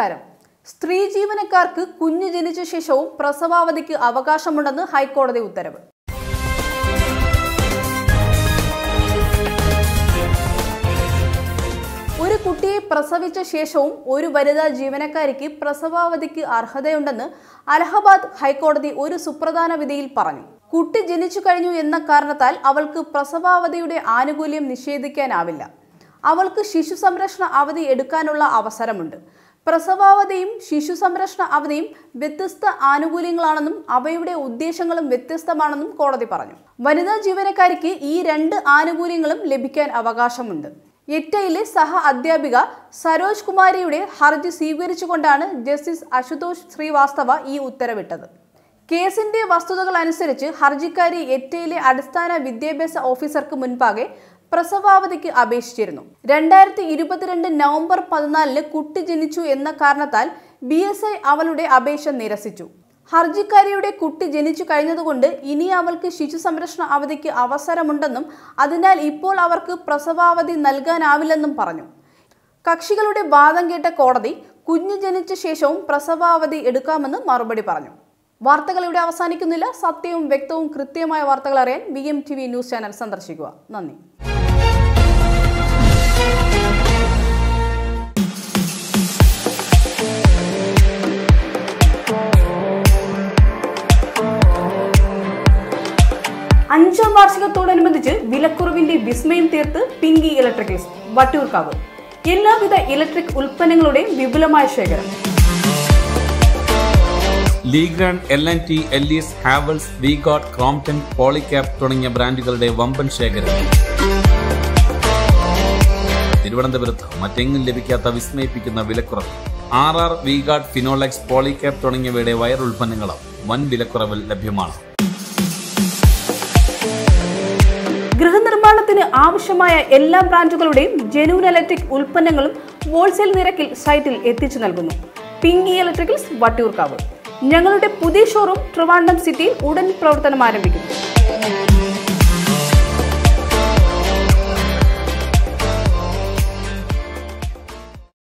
നമസ്കാരം. സ്ത്രീ ജീവനക്കാർക്ക് കുഞ്ഞു ജനിച്ച ശേഷവും പ്രസവാവധിക്ക് അവകാശമുണ്ടെന്ന് ഹൈക്കോടതി ഉത്തരവ്. ഒരു കുട്ടിയെ പ്രസവിച്ച ശേഷവും ഒരു വനിതാ ജീവനക്കാരിക്ക് പ്രസവാവധിക്ക് അർഹതയുണ്ടെന്ന് അലഹബാദ് ഹൈക്കോടതി ഒരു സുപ്രധാന വിധിയിൽ പറഞ്ഞു. കുട്ടി ജനിച്ചു കഴിഞ്ഞു എന്ന കാരണത്താൽ അവൾക്ക് പ്രസവാവധിയുടെ ആനുകൂല്യം നിഷേധിക്കാനാവില്ല. അവൾക്ക് ശിശു സംരക്ഷണ അവധി എടുക്കാനുള്ള അവസരമുണ്ട്. പ്രസവാവധിയും ശിശു സംരക്ഷണ അവധിയും വ്യത്യസ്ത ആനുകൂല്യങ്ങളാണെന്നും അവയുടെ ഉദ്ദേശങ്ങളും വ്യത്യസ്തമാണെന്നും കോടതി പറഞ്ഞു. വനിതാ ജീവനക്കാരിക്ക് ഈ രണ്ട് ആനുകൂല്യങ്ങളും ലഭിക്കാൻ അവകാശമുണ്ട്. എറ്റയിലെ സഹ അധ്യാപിക സരോജ് കുമാരിയുടെ ഹർജി സ്വീകരിച്ചുകൊണ്ടാണ് ജസ്റ്റിസ് അശുതോഷ് ശ്രീവാസ്തവ ഈ ഉത്തരവിട്ടത്. കേസിന്റെ വസ്തുതകൾ അനുസരിച്ച് ഹർജിക്കാരി എറ്റയിലെ അടിസ്ഥാന വിദ്യാഭ്യാസ ഓഫീസർക്ക് മുൻപാകെ പ്രസവാവധിക്ക് അപേക്ഷിച്ചിരുന്നു. രണ്ടായിരത്തി ഇരുപത്തിരണ്ട് നവംബർ പതിനാലിന് കുട്ടി ജനിച്ചു എന്ന കാരണത്താൽ ബി എസ് ഐ അവളുടെ അപേക്ഷ നിരസിച്ചു. ഹർജിക്കാരിയുടെ കുട്ടി ജനിച്ചു കഴിഞ്ഞതുകൊണ്ട് ഇനി അവൾക്ക് ശിശു സംരക്ഷണ അവധിക്ക് അവസരമുണ്ടെന്നും അതിനാൽ ഇപ്പോൾ അവർക്ക് പ്രസവാവധി നൽകാനാവില്ലെന്നും പറഞ്ഞു. കക്ഷികളുടെ വാദം കേട്ട കോടതി കുഞ്ഞു ജനിച്ച ശേഷവും പ്രസവാവധി എടുക്കാമെന്ന് മറുപടി പറഞ്ഞു. വാർത്തകൾ ഇവിടെ അവസാനിക്കുന്നില്ല. സത്യവും വ്യക്തവും കൃത്യമായ വാർത്തകൾ അറിയാൻ B M T V news channel സന്ദർശിക്കുക. നന്ദി. അഞ്ചാം വാർഷികത്തോടനുബന്ധിച്ച് വിലക്കുറവിന്റെ വിസ്മയം തീർത്ത് പിങ്കി ഇലക്ട്രിക്കൽസ് വട്ടിയൂർക്കാവ്. എല്ലാവിധ ഇലക്ട്രിക് ഉൽപ്പന്നങ്ങളുടെയും വിപുലമായ ശേഖരം. Legrand L and T Ellis Havells Vguard Crompton Polycab തുടങ്ങിയ ബ്രാൻഡുകളുടെ വമ്പൻ ശേഖരം. തിരുവനന്തപുരത്ത് മറ്റെങ്ങും ലഭിക്കാത്ത വിസ്മയിപ്പിക്കുന്ന വിലക്കുറവ്. R R Vguard Finolex Polycab തുടങ്ങിയവയുടെ വയർ ഉൽപ്പന്നങ്ങളും വൻ വിലക്കുറവിൽ ലഭ്യമാണ്. ഗൃഹനിർമ്മാണത്തിന് ആവശ്യമായ എല്ലാ ബ്രാൻഡുകളുടെയും ജെനുവൻ ഇലക്ട്രിക് ഉൽപ്പന്നങ്ങളും ഹോൾസെയിൽ നിരക്കിൽ സൈറ്റിൽ എത്തിച്ചു നൽകുന്നു. പിങ്കി ഇലക്ട്രിക്കൽസ് വട്ടിയൂർക്കാവ്. ഞങ്ങളുടെ പുതിയ ഷോറൂം ട്രിവാൻഡം സിറ്റിയിൽ ഉടൻ പ്രവർത്തനം ആരംഭിക്കും